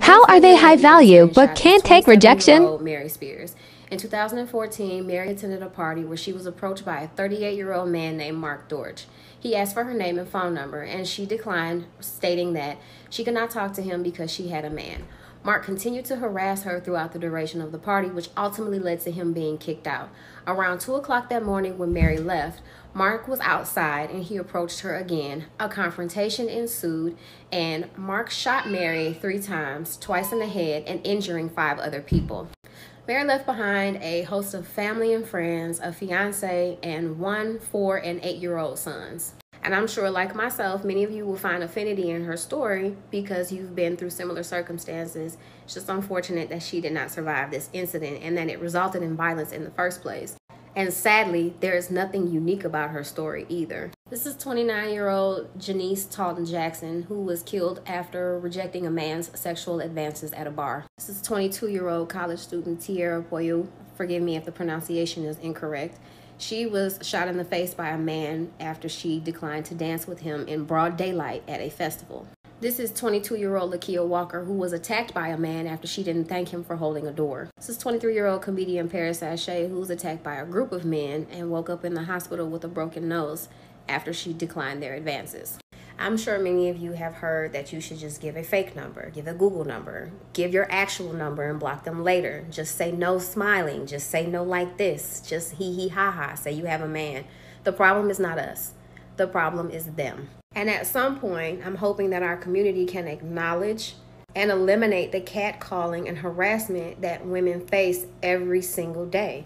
How are they high value but can't take rejection? Mary Spears. In 2014, Mary attended a party where she was approached by a 38 year old man named Mark Dorch. He asked for her name and phone number, and she declined, stating that she could not talk to him because she had a man. Mark continued to harass her throughout the duration of the party, which ultimately led to him being kicked out. Around 2 o'clock that morning, when Mary left, Mark was outside and he approached her again. A confrontation ensued, and Mark shot Mary three times, twice in the head, and injuring five other people. Mary left behind a host of family and friends, a fiance, and one, four, and eight year old sons. And I'm sure, like myself, many of you will find affinity in her story because you've been through similar circumstances. It's just unfortunate that she did not survive this incident and that it resulted in violence in the first place. And sadly, there is nothing unique about her story either. This is 29 year old Janice Talton Jackson, who was killed after rejecting a man's sexual advances at a bar. This is 22 year old college student Tierra Poyu. Forgive me if the pronunciation is incorrect. She was shot in the face by a man after she declined to dance with him in broad daylight at a festival. This is 22 year old Lakia Walker, who was attacked by a man after she didn't thank him for holding a door. This is 23 year old comedian Paris Sashay, who was attacked by a group of men and woke up in the hospital with a broken nose after she declined their advances. I'm sure many of you have heard that you should just give a fake number, give a Google number, give your actual number and block them later. Just say no smiling, just say no like this, just hee hee ha ha, say you have a man. The problem is not us, the problem is them. And at some point, I'm hoping that our community can acknowledge and eliminate the catcalling and harassment that women face every single day.